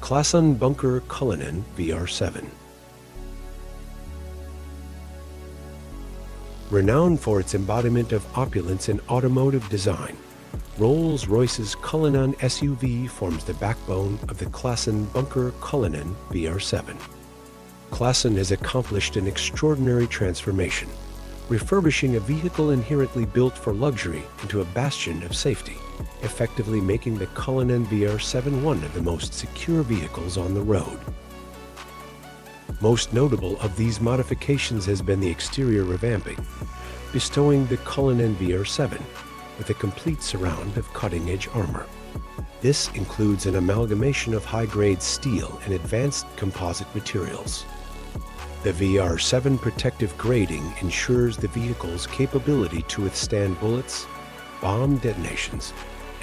Klassen Bunker Cullinan VR7. Renowned for its embodiment of opulence in automotive design, Rolls-Royce's Cullinan SUV forms the backbone of the Klassen Bunker Cullinan VR7. Klassen has accomplished an extraordinary transformation, refurbishing a vehicle inherently built for luxury into a bastion of safety, effectively making the Cullinan VR7 one of the most secure vehicles on the road. Most notable of these modifications has been the exterior revamping, bestowing the Cullinan VR7 with a complete surround of cutting-edge armor. This includes an amalgamation of high-grade steel and advanced composite materials. The VR7 protective grading ensures the vehicle's capability to withstand bullets, bomb detonations,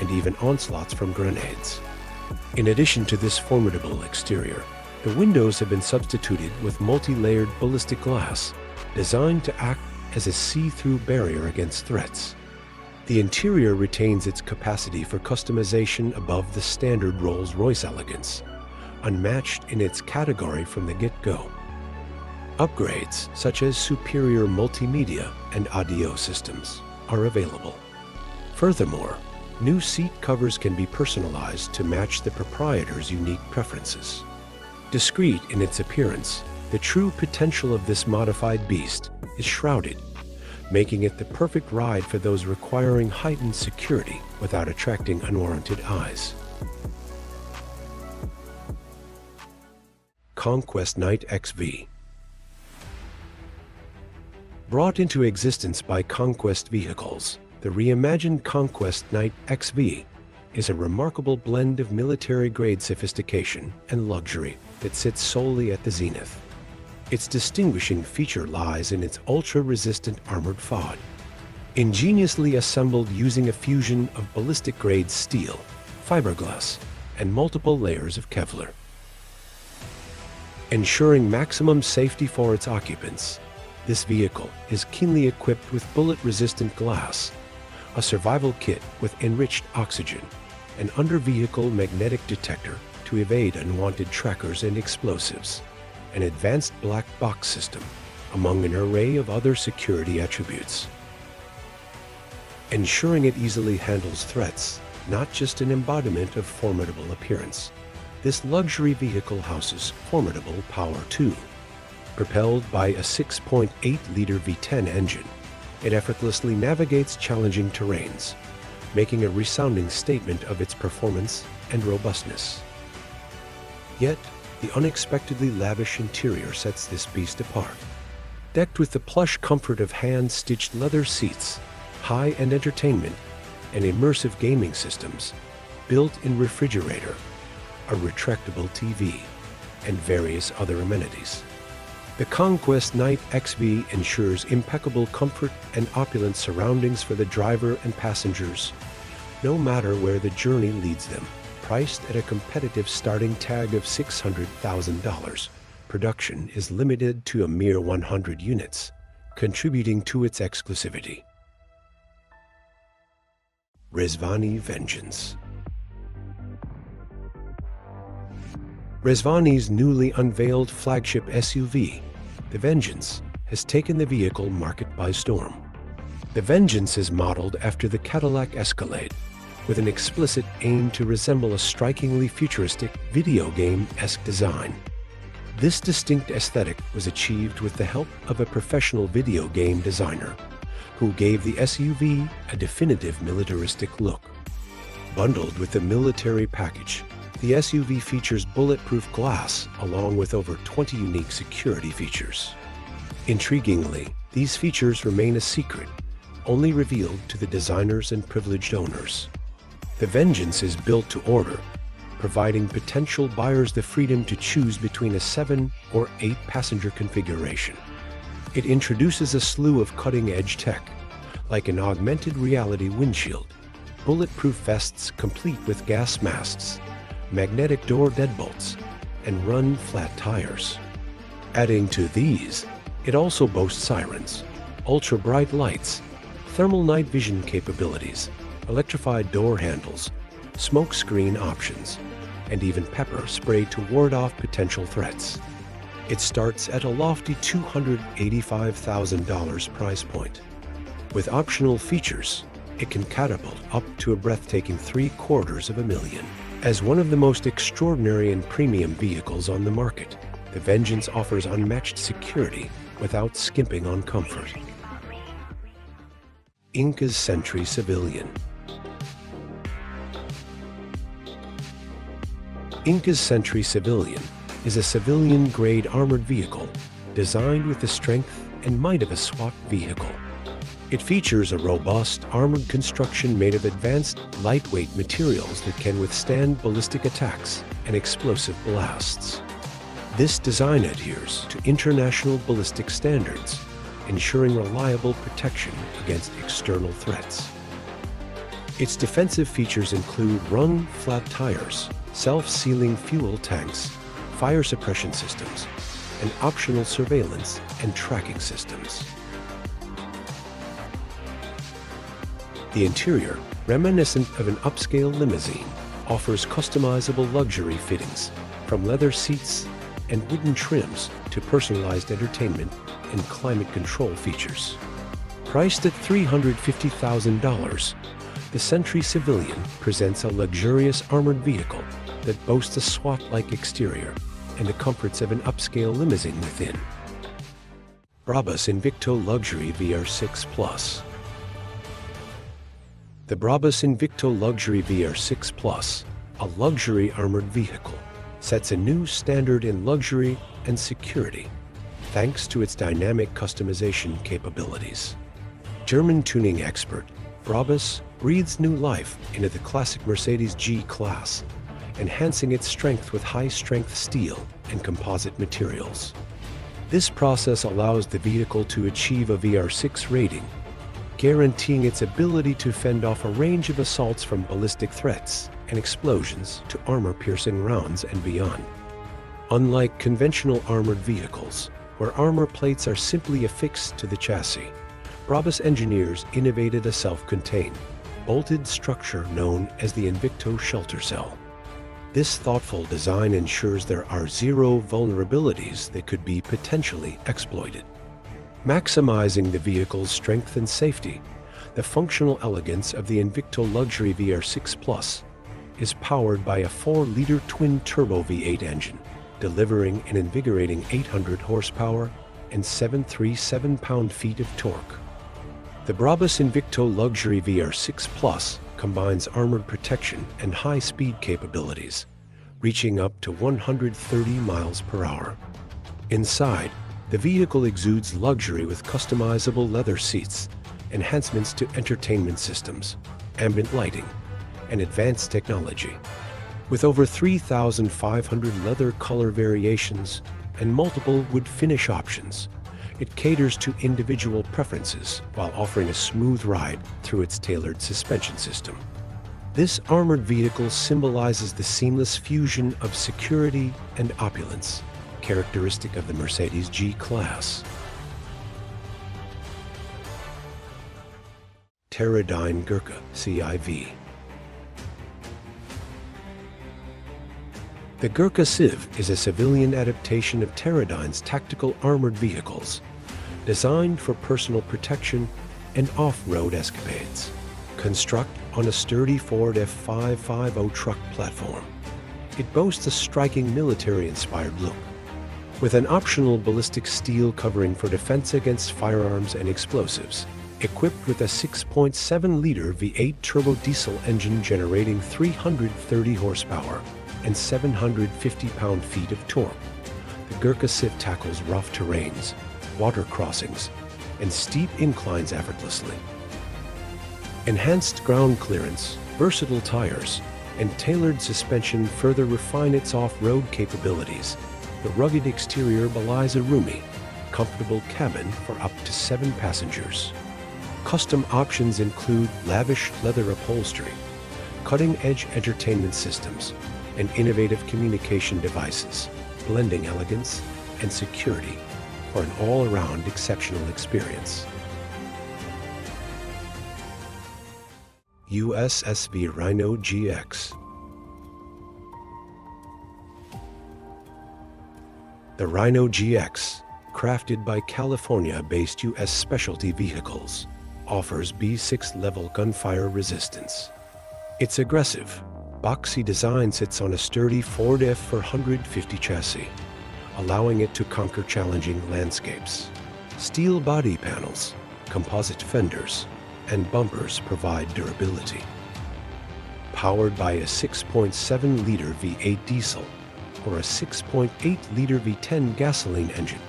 and even onslaughts from grenades. In addition to this formidable exterior, the windows have been substituted with multi-layered ballistic glass designed to act as a see-through barrier against threats. The interior retains its capacity for customization above the standard Rolls-Royce elegance, unmatched in its category from the get-go. Upgrades such as superior multimedia and audio systems are available. Furthermore, new seat covers can be personalized to match the proprietor's unique preferences. Discreet in its appearance, the true potential of this modified beast is shrouded making it the perfect ride for those requiring heightened security without attracting unwarranted eyes. Conquest Knight XV Brought into existence by Conquest Vehicles, the reimagined Conquest Knight XV is a remarkable blend of military-grade sophistication and luxury that sits solely at the zenith. Its distinguishing feature lies in its ultra-resistant armored FOD. Ingeniously assembled using a fusion of ballistic-grade steel, fiberglass, and multiple layers of Kevlar. Ensuring maximum safety for its occupants, this vehicle is keenly equipped with bullet-resistant glass, a survival kit with enriched oxygen, an under-vehicle magnetic detector to evade unwanted trackers and explosives, an advanced black box system, among an array of other security attributes. Ensuring it easily handles threats, not just an embodiment of formidable appearance. This luxury vehicle houses formidable power too. Propelled by a 6.8-liter V10 engine, it effortlessly navigates challenging terrains, making a resounding statement of its performance and robustness. Yet, the unexpectedly lavish interior sets this beast apart. Decked with the plush comfort of hand-stitched leather seats, high-end entertainment, and immersive gaming systems, built-in refrigerator, a retractable TV, and various other amenities. The Conquest Knight XV ensures impeccable comfort and opulent surroundings for the driver and passengers, no matter where the journey leads them priced at a competitive starting tag of $600,000. Production is limited to a mere 100 units, contributing to its exclusivity. Rezvani Vengeance Rezvani's newly unveiled flagship SUV, the Vengeance, has taken the vehicle market by storm. The Vengeance is modeled after the Cadillac Escalade, with an explicit aim to resemble a strikingly futuristic video game-esque design. This distinct aesthetic was achieved with the help of a professional video game designer, who gave the SUV a definitive militaristic look. Bundled with the military package, the SUV features bulletproof glass along with over 20 unique security features. Intriguingly, these features remain a secret, only revealed to the designers and privileged owners. The Vengeance is built to order, providing potential buyers the freedom to choose between a 7 or 8 passenger configuration. It introduces a slew of cutting-edge tech, like an augmented reality windshield, bulletproof vests complete with gas masks, magnetic door deadbolts, and run flat tires. Adding to these, it also boasts sirens, ultra-bright lights, thermal night vision capabilities, electrified door handles, smoke screen options, and even pepper sprayed to ward off potential threats. It starts at a lofty $285,000 price point. With optional features, it can catapult up to a breathtaking three quarters of a million. As one of the most extraordinary and premium vehicles on the market, the Vengeance offers unmatched security without skimping on comfort. INKAS Sentry Civilian INKAS Sentry Civilian is a civilian-grade armored vehicle designed with the strength and might of a SWAT vehicle. It features a robust, armored construction made of advanced, lightweight materials that can withstand ballistic attacks and explosive blasts. This design adheres to international ballistic standards, ensuring reliable protection against external threats. Its defensive features include run flat tires, self-sealing fuel tanks, fire suppression systems, and optional surveillance and tracking systems. The interior, reminiscent of an upscale limousine, offers customizable luxury fittings, from leather seats and wooden trims to personalized entertainment and climate control features. Priced at $350,000, the Sentry Civilian presents a luxurious armored vehicle that boasts a SWAT-like exterior and the comforts of an upscale limousine within. Brabus Invicto Luxury VR6 Plus The Brabus Invicto Luxury VR6 Plus, a luxury armored vehicle, sets a new standard in luxury and security thanks to its dynamic customization capabilities. German tuning expert Brabus breathes new life into the classic Mercedes G-Class enhancing its strength with high-strength steel and composite materials. This process allows the vehicle to achieve a VR6 rating, guaranteeing its ability to fend off a range of assaults from ballistic threats and explosions to armor-piercing rounds and beyond. Unlike conventional armored vehicles, where armor plates are simply affixed to the chassis, Brabus engineers innovated a self-contained, bolted structure known as the Invicto Shelter Cell. This thoughtful design ensures there are zero vulnerabilities that could be potentially exploited. Maximizing the vehicle's strength and safety, the functional elegance of the Invicto Luxury VR6 Plus is powered by a 4-liter twin-turbo V8 engine, delivering an invigorating 800 horsepower and 737 pound-feet of torque. The Brabus Invicto Luxury VR6 Plus combines armored protection and high-speed capabilities, reaching up to 130 miles per hour. Inside, the vehicle exudes luxury with customizable leather seats, enhancements to entertainment systems, ambient lighting, and advanced technology. With over 3,500 leather color variations and multiple wood finish options, it caters to individual preferences while offering a smooth ride through its tailored suspension system. This armored vehicle symbolizes the seamless fusion of security and opulence, characteristic of the Mercedes G-Class. Terradyne Gurkha CIV The Gurkha Civ is a civilian adaptation of Terradyne's tactical armored vehicles, designed for personal protection and off-road escapades. Construct on a sturdy Ford F550 truck platform. It boasts a striking military-inspired look, with an optional ballistic steel covering for defense against firearms and explosives. Equipped with a 6.7-liter V8 turbo diesel engine generating 330 horsepower, and 750 pound-feet of torque. The Gurkha Civ tackles rough terrains, water crossings, and steep inclines effortlessly. Enhanced ground clearance, versatile tires, and tailored suspension further refine its off-road capabilities. The rugged exterior belies a roomy, comfortable cabin for up to seven passengers. Custom options include lavish leather upholstery, cutting-edge entertainment systems, and innovative communication devices, blending elegance and security for an all-around exceptional experience. USSV Rhino GX The Rhino GX, crafted by California-based U.S. Specialty Vehicles, offers B6 level gunfire resistance. Its aggressive, boxy design sits on a sturdy Ford F450 chassis, allowing it to conquer challenging landscapes. Steel body panels, composite fenders, and bumpers provide durability. Powered by a 6.7-liter V8 diesel or a 6.8-liter V10 gasoline engine,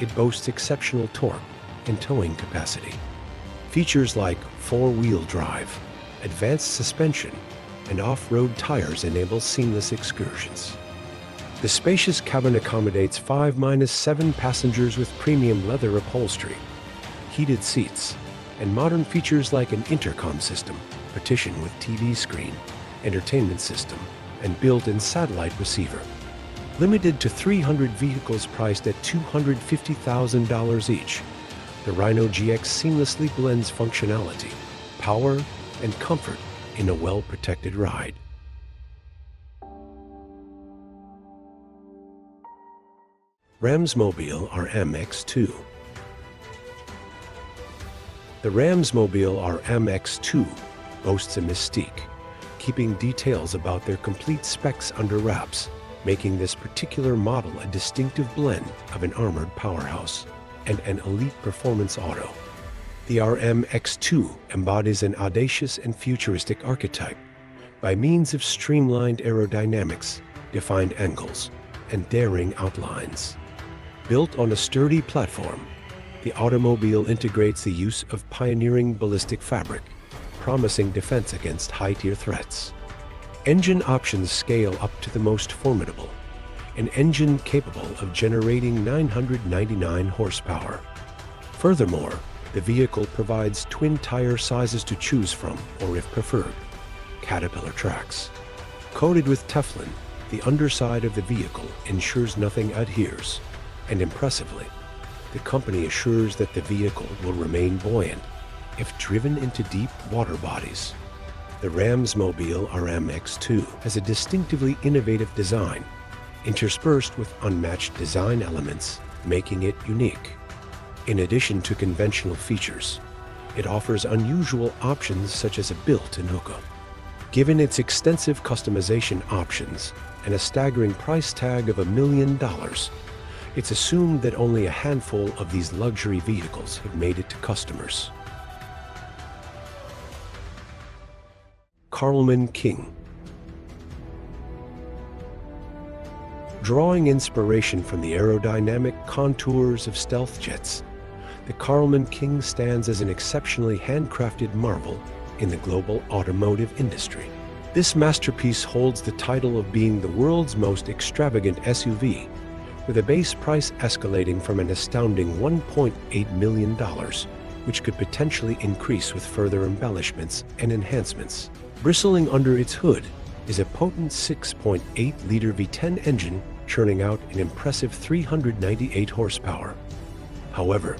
it boasts exceptional torque and towing capacity. Features like four-wheel drive, advanced suspension, and off-road tires enable seamless excursions. The spacious cabin accommodates 5-7 passengers with premium leather upholstery, heated seats, and modern features like an intercom system, partition with TV screen, entertainment system, and built-in satellite receiver. Limited to 300 vehicles priced at $250,000 each, the Rhino GX seamlessly blends functionality, power, and comfort in a well-protected ride. Ramsmobile RMX2 The Ramsmobile RMX2 boasts a mystique, keeping details about their complete specs under wraps, making this particular model a distinctive blend of an armored powerhouse and an elite performance auto. The RMX2 embodies an audacious and futuristic archetype by means of streamlined aerodynamics, defined angles, and daring outlines. Built on a sturdy platform, the automobile integrates the use of pioneering ballistic fabric, promising defense against high-tier threats. Engine options scale up to the most formidable, an engine capable of generating 999 horsepower. Furthermore, the vehicle provides twin tire sizes to choose from, or if preferred, Caterpillar tracks. Coated with Teflon, the underside of the vehicle ensures nothing adheres, and impressively, the company assures that the vehicle will remain buoyant if driven into deep water bodies. The Ramsmobile RMX2 has a distinctively innovative design, interspersed with unmatched design elements, making it unique. In addition to conventional features, it offers unusual options such as a built-in hookup. Given its extensive customization options and a staggering price tag of a million dollars, it's assumed that only a handful of these luxury vehicles have made it to customers. Karlmann King Drawing inspiration from the aerodynamic contours of stealth jets, the Karlmann King stands as an exceptionally handcrafted marvel in the global automotive industry. This masterpiece holds the title of being the world's most extravagant SUV, with a base price escalating from an astounding $1.8 million, which could potentially increase with further embellishments and enhancements. Bristling under its hood is a potent 6.8-liter V10 engine churning out an impressive 398 horsepower. However,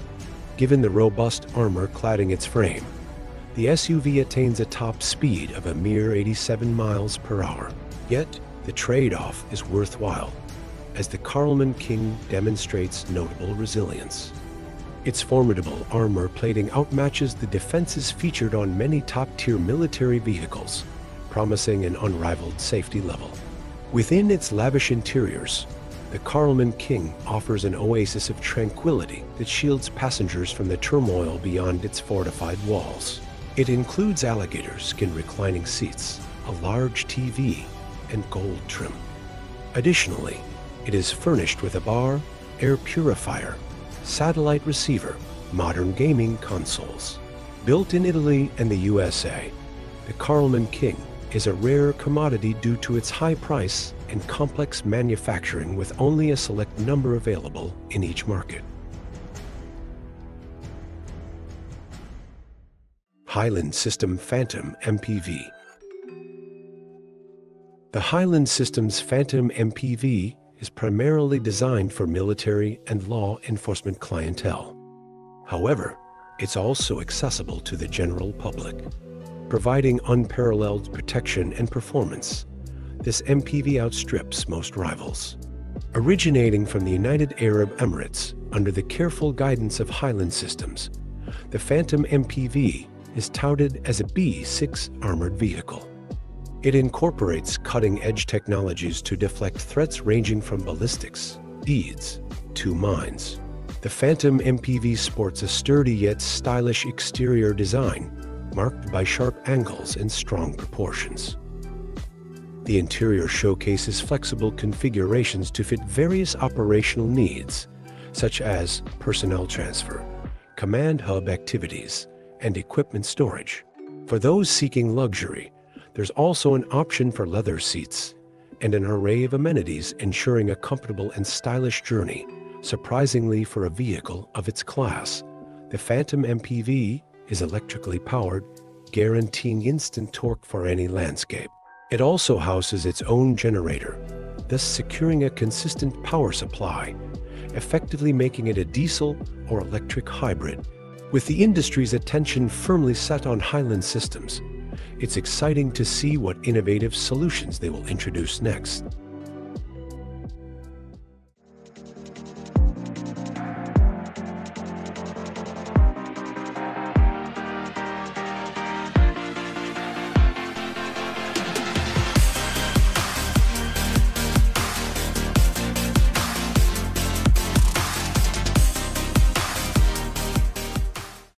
Given the robust armor cladding its frame, the SUV attains a top speed of a mere 87 miles per hour. Yet, the trade-off is worthwhile, as the Karlmann King demonstrates notable resilience. Its formidable armor plating outmatches the defenses featured on many top-tier military vehicles, promising an unrivaled safety level. Within its lavish interiors, the Karlmann King offers an oasis of tranquility that shields passengers from the turmoil beyond its fortified walls. It includes alligator skin reclining seats, a large TV, and gold trim. Additionally, it is furnished with a bar, air purifier, satellite receiver, modern gaming consoles. Built in Italy and the USA, the Karlmann King is a rare commodity due to its high price and complex manufacturing with only a select number available in each market. Highland System Phantom MPV The Highland Systems Phantom MPV is primarily designed for military and law enforcement clientele. However, it's also accessible to the general public, providing unparalleled protection and performance this MPV outstrips most rivals. Originating from the United Arab Emirates under the careful guidance of Highland Systems, the Phantom MPV is touted as a B-6 armored vehicle. It incorporates cutting-edge technologies to deflect threats ranging from ballistics, beads, to mines. The Phantom MPV sports a sturdy yet stylish exterior design, marked by sharp angles and strong proportions. The interior showcases flexible configurations to fit various operational needs, such as personnel transfer, command hub activities, and equipment storage. For those seeking luxury, there's also an option for leather seats and an array of amenities ensuring a comfortable and stylish journey. Surprisingly for a vehicle of its class, the Phantom MPV is electrically powered, guaranteeing instant torque for any landscape. It also houses its own generator, thus securing a consistent power supply, effectively making it a diesel or electric hybrid. With the industry's attention firmly set on Highland systems, it's exciting to see what innovative solutions they will introduce next.